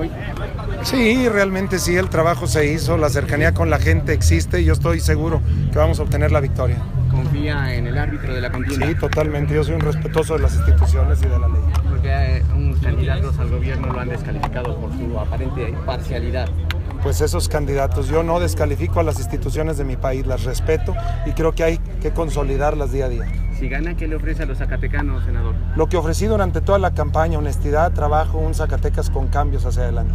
hoy? Sí, realmente sí, el trabajo se hizo, la cercanía con la gente existe y yo estoy seguro que vamos a obtener la victoria. ¿Confía en el árbitro de la contienda? Sí, totalmente, yo soy un respetuoso de las instituciones y de la ley. Porque eh, unos candidatos al gobierno lo han descalificado por su aparente parcialidad. Pues esos candidatos, yo no descalifico a las instituciones de mi país, las respeto y creo que hay que consolidarlas día a día. Si gana, ¿qué le ofrece a los zacatecanos, senador? Lo que ofrecí durante toda la campaña, honestidad, trabajo, un Zacatecas con cambios hacia adelante.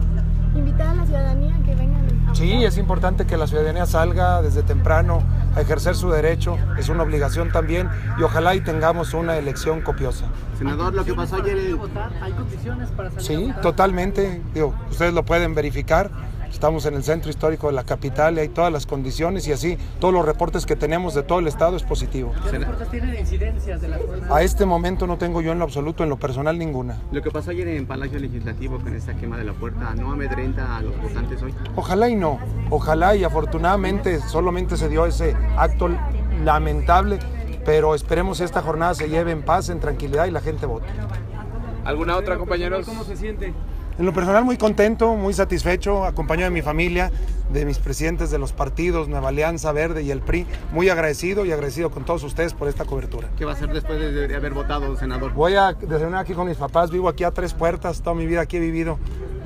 Invitar a la ciudadanía que vengan a Sí, es importante que la ciudadanía salga desde temprano a ejercer su derecho, es una obligación también y ojalá y tengamos una elección copiosa. Senador, lo que pasó ayer... en- ¿Hay condiciones para salir a Sí, votar? totalmente, digo, ustedes lo pueden verificar. Estamos en el centro histórico de la capital y hay todas las condiciones y así todos los reportes que tenemos de todo el estado es positivo. ¿Qué reportes tiene de incidencias de las fuerzas? A este momento no tengo yo en lo absoluto, en lo personal, ninguna. Lo que pasó ayer en Palacio Legislativo con esta quema de la puerta, ¿no amedrenta a los votantes hoy? Ojalá y no, ojalá y afortunadamente solamente se dio ese acto lamentable, pero esperemos esta jornada se lleve en paz, en tranquilidad y la gente vote. ¿Alguna otra, compañeros? ¿Cómo se siente? En lo personal muy contento, muy satisfecho, acompañado de mi familia, de mis presidentes de los partidos, Nueva Alianza Verde y el PRI, muy agradecido y agradecido con todos ustedes por esta cobertura. ¿Qué va a hacer después de, de haber votado, senador? Voy a desayunar aquí con mis papás, vivo aquí a tres puertas, toda mi vida aquí he vivido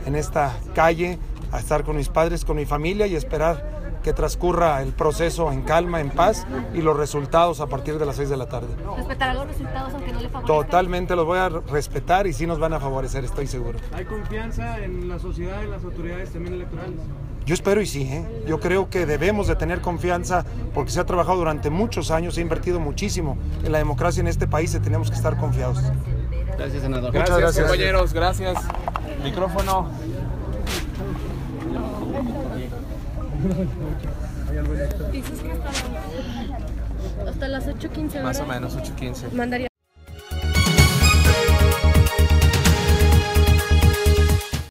en esta calle, a estar con mis padres, con mi familia y esperar que transcurra el proceso en calma, en paz y los resultados a partir de las seis de la tarde. Respetará los resultados aunque no le favorezcan. Totalmente los voy a respetar y sí nos van a favorecer, estoy seguro. ¿Hay confianza en la sociedad y en las autoridades también electorales? Yo espero y sí, ¿eh? yo creo que debemos de tener confianza porque se ha trabajado durante muchos años, se ha invertido muchísimo en la democracia en este país y tenemos que estar confiados. Gracias, senador. Muchas gracias. compañeros, gracias. Micrófono. Dices que hasta, hasta las 8.15 Más o menos, 8.15. Mandaría